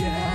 Yeah.